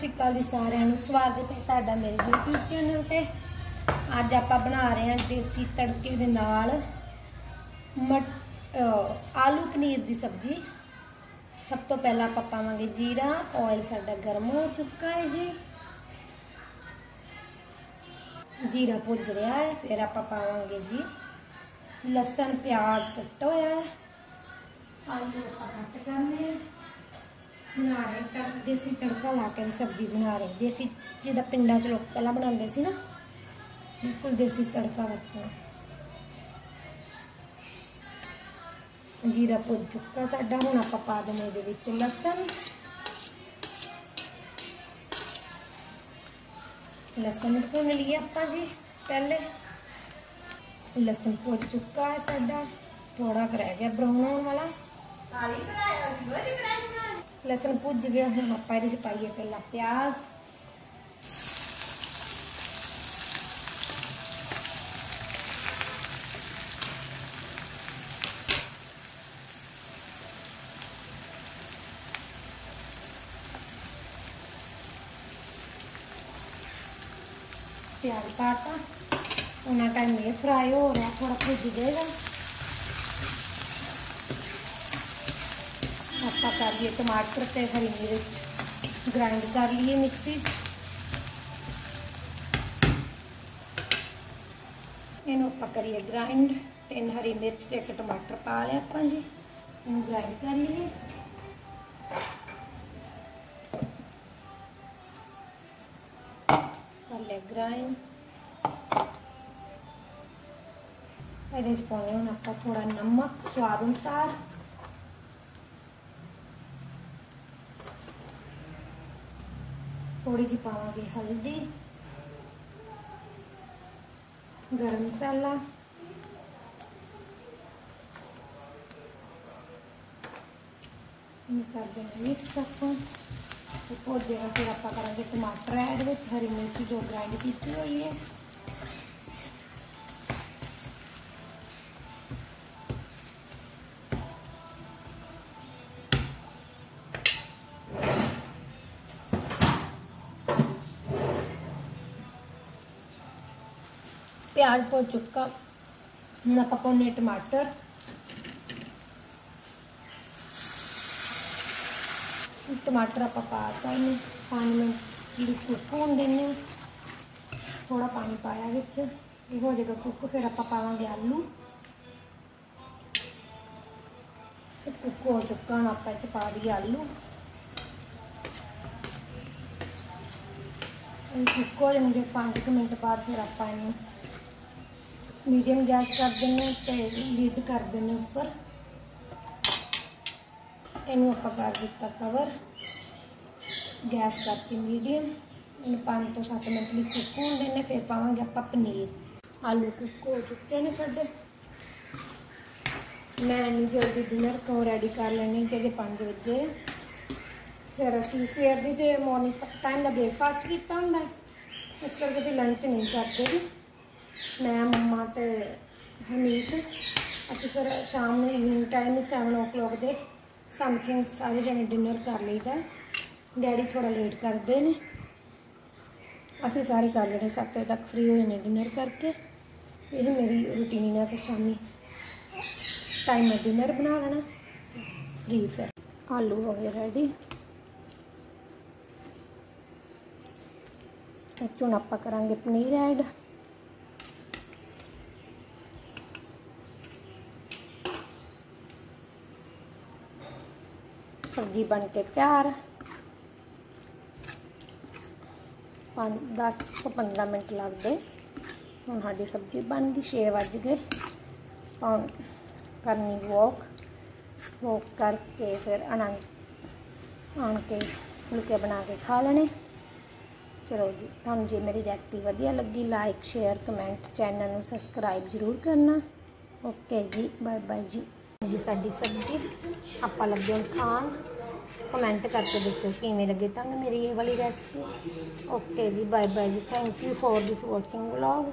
ਸ਼੍ਰੀ ਅਕਾਲ ਜੀ ਸਾਰਿਆਂ ਨੂੰ। ਸਵਾਗਤ ਹੈ ਤੁਹਾਡਾ ਮੇਰੇ YouTube ਚੈਨਲ ਤੇ। ਅੱਜ ਆਪਾਂ ਬਣਾ ਰਹੇ ਹਾਂ ਦੇਸੀ ਤੜਕੇ ਦੇ ਨਾਲ ਮਟ ਆਲੂ ਪਨੀਰ ਦੀ ਸਬਜ਼ੀ। ਸਭ ਤੋਂ ਪਹਿਲਾਂ ਆਪਾਂ ਪਾਵਾਂਗੇ ਜੀਰਾ ਆਇਲ ਸਾਡਾ ਗਰਮ ਹੋ ਚੁੱਕਾ ਹੈ ਜੀ। ਜੀਰਾ ਭੁੱਜ ਰਿਹਾ ਹੈ, ਫਿਰ ਆਪਾਂ ਪਾਵਾਂਗੇ ਜੀ ਲਸਣ ਪਿਆਜ਼ ਕੱਟਾ ਹੋਇਆ ਹੈ। ਆਲੂ ਆਪਾਂ ਕੱਟ ਕਰਨੇ ਆ। ਬਣਾ ਰਹੇ ਤੜ ਦੇਸੀ ਤੜਕਾ ਲਾ ਕੇ ਸਬਜ਼ੀ ਬਣਾ ਰਹੇ। ਦੇਸੀ ਜਿਹਦਾ ਪਿੰਡਾਂ 'ਚ ਲੋਕ ਪਹਿਲਾਂ ਬਣਾਉਂਦੇ ਸੀ ਨਾ, ਬਿਲਕੁਲ ਦੇਸੀ ਤੜਕਾ ਵਰਤਣਾ। ਜੀਰਾ ਭੁੱਜ ਚੁੱਕਾ ਸਾਡਾ, ਹੁਣ ਆਪਾਂ ਪਾ ਦੇਣੇ ਇਹਦੇ ਵਿੱਚ ਲਸਣ। ਲਸਣ ਭੁੰਨ ਲਈਏ ਆਪਾਂ ਜੀ ਪਹਿਲੇ। ਲਸਣ ਭੁੱਜ ਚੁੱਕਾ ਹੈ ਸਾਡਾ ਥੋੜਾ ਕੁ ਰਹਿ ਗਿਆ ਬਰਾਊਨ ਹੋਣ ਵਾਲਾ। ਲਸਣ ਭੁੱਜ ਗਿਆ, ਹੁਣ ਆਪਾਂ ਇਹਦੇ ਚ ਪਾਈਏ ਪਹਿਲਾਂ ਪਿਆਜ਼। ਪਿਆਜ਼ ਪਾਤਾ ਉਹਨਾਂ ਟਾਈਮ ਇਹ ਫਰਾਈ ਹੋ ਰਿਹਾ ਥੋੜਾ ਭੁੱਜ ਜਾਏਗਾ ਆਪਾਂ ਕਰ ਲਈਏ, ਟਮਾਟਰ ਤੇ ਹਰੀ ਮਿਰਚ ਗ੍ਰਾਈਂਡ ਕਰ ਲਈਏ ਮਿਕਸੀ ਇਹਨੂੰ ਆਪਾਂ ਕਰੀਏ ਗ੍ਰਾਈਂਡ ਤਿੰਨ ਹਰੀ ਮਿਰਚ ਤੇ ਇੱਕ ਟਮਾਟਰ ਪਾ ਲਿਆ ਆਪਾਂ ਜੀ। ਇਹਨੂੰ ਗ੍ਰਾਈਂਡ ਕਰ ਲਈਏ। ਕਰ ਲਿਆ ਗ੍ਰਾਈਂਡ ਇਹਦੇ ਚ ਪਾਉਣੇ ਹੁਣ ਆਪਾਂ ਥੋੜਾ ਨਮਕ, ਸਵਾਦ ਅਨੁਸਾਰ। ਥੋੜੀ ਜਿਹੀ ਪਾਵਾਂਗੇ ਹਲਦੀ। ਗਰਮ ਮਸਾਲਾ। ਇਹ ਕਰ ਦੇਣਾ ਮਿਕਸ ਆਪਾਂ। ਤੇ ਥੋੜੀ ਦੇਰ ਫਿਰ ਆਪਾਂ ਕਰਾਂਗੇ ਟਮਾਟਰ ਐਡ ਵਿੱਚ, ਹਰੀ ਮਿਰਚ ਜੋ ਗ੍ਰਾਈਂਡ ਕੀਤੀ ਹੋਈ ਹੈ। ਪਿਆਜ਼ ਪੋ ਚੁੱਕਾ। ਹੁਣ ਆਪਾਂ ਪਾਉਣੇ ਟਮਾਟਰ। ਟਮਾਟਰ ਆਪਾਂ ਪਾਤਾ ਇਹਨੂੰ। ਪਾਣੀ ਵਿੱਚ ਦੀ ਕੁੱਕ ਹੋਣ ਦਿੰਨੇ ਥੋੜਾ ਪਾਣੀ ਪਾਇਆ ਵਿੱਚ। ਇਹ ਹੋ ਜਾਏਗਾ ਕੁੱਕ, ਫਿਰ ਆਪਾਂ ਪਾਵਾਂਗੇ ਆਲੂ। ਕੁੱਕ ਹੋ ਚੁੱਕਾ, ਹੁਣ ਆਪਾਂ ਇਹ ਚ ਪਾ ਦਈਏ ਆਲੂ। ਇਹ ਕੁੱਕ ਹੋ ਜਾਣਗੇ 5 ਮਿੰਟ ਬਾਅਦ ਫਿਰ ਆਪਾਂ ਇਹਨੂੰ ਮੀਡੀਅਮ ਗੈਸ ਕਰ ਦਿੰਨੇ ਤੇ ਲੀਡ ਕਰ ਦਿੰਨੇ ਉੱਪਰ। ਇਹਨੂੰ ਆਪਾਂ ਕਰ ਦਿੱਤਾ ਕਵਰ ਗੈਸ ਕਰਤੀ ਮੀਡੀਅਮ। ਇਹਨੂੰ 5 ਤੋਂ 7 ਮਿੰਟ ਲਈ ਕੁੱਕ ਹੋਣ ਦੇਣੇ ਫਿਰ ਪਾਵਾਂਗੇ ਆਪਾਂ ਪਨੀਰ। ਆਲੂ ਕੁੱਕ ਹੋ ਚੁੱਕੇ ਨੇ ਸਾਡੇ। ਮੈਂ ਨਹੀਂ ਜਲਦੀ ਡਿਨਰ ਕੋ ਰੈਡੀ ਕਰ ਲੈਣੀ ਕਿ ਜੇ 5 ਵਜੇ ਫਿਰ ਅਸੀਂ ਸਵੇਰ ਦੀ ਤੇ ਮਾਰਨਿੰਗ ਟਾਈਮ ਦਾ ਬ੍ਰੇਕਫਾਸਟ ਕੀਤਾ ਹੁੰਦਾ। ਇਸ ਕਰਕੇ ਅਸੀਂ ਲੰਚ ਨਹੀਂ ਕਰਦੇ। ਮੈਂ, ਮੰਮਾ ਤੇ ਹਮੀਤ ਅਸੀਂ ਫਿਰ ਸ਼ਾਮ ਨੂੰ ਇਵਨਿੰਗ ਟਾਈਮ 7:00 ਦੇ ਸਮਥਿੰਗ ਸਾਰੇ ਜਣੇ ਡਿਨਰ ਕਰ ਲਈਦਾ। ਡੈਡੀ ਥੋੜਾ ਲੇਟ ਕਰਦੇ ਨੇ। ਅਸੀਂ ਸਾਰੇ ਕਰ ਲੈਣੇ 7 ਵਜੇ ਤੱਕ ਫ੍ਰੀ ਹੋ ਜਾਣੇ ਡਿਨਰ ਕਰਕੇ। ਇਹ ਮੇਰੀ ਰੁਟੀਨ ਹੈ ਕਿ ਸ਼ਾਮੀ। ਟਾਈਮ ਨਾਲ ਡਿਨਰ ਬਣਾ ਲੈਣਾ। ਫ੍ਰੀ ਫਿਰ। ਆਲੂ ਹੋ ਗਏ ਰੈਡੀ ਚੁਣ ਆਪਾਂ ਕਰਾਂਗੇ ਪਨੀਰ ਐਡ ਸਬਜ਼ੀ ਬਣ ਕੇ ਤਿਆਰ। 5 10 ਤੋਂ 15 ਮਿੰਟ ਲੱਗਦੇ। ਹੁਣ ਸਾਡੀ ਸਬਜ਼ੀ ਬਣ ਗਈ 6 ਵੱਜ ਗਏ। ਹੁਣ ਕਰਨੀ ਵਾਕ ਵਾਕ ਕਰਕੇ ਫਿਰ ਆਨੰਦ ਆਣ ਕੇ ਫੁਲਕੇ ਬਣਾ ਕੇ ਖਾ ਲੈਣੇ। ਚਲੋ ਜੀ, ਤੁਹਾਨੂੰ ਜੇ ਮੇਰੀ ਰੈਸਪੀ ਵਧੀਆ ਲੱਗੀ ਲਾਈਕ ਸ਼ੇਅਰ ਕਮੈਂਟ ਚੈਨਲ ਨੂੰ ਸਬਸਕ੍ਰਾਈਬ ਜ਼ਰੂਰ ਕਰਨਾ। ਓਕੇ ਜੀ ਬਾਏ ਬਾਏ ਜੀ। ਜੀ, ਸਾਡੀ ਸਬਜ਼ੀ। ਆਪਾਂ ਲੱਗੇ ਹੁਣ ਖਾਣ। ਕਮੈਂਟ ਕਰਕੇ ਦੱਸੋ ਕਿਵੇਂ ਲੱਗੇ ਤੁਹਾਨੂੰ ਮੇਰੀ ਇਹ ਵਾਲੀ ਰੈਸਪੀ ਓਕੇ ਜੀ ਬਾਏ ਬਾਏ ਜੀ thank you for this watching vlog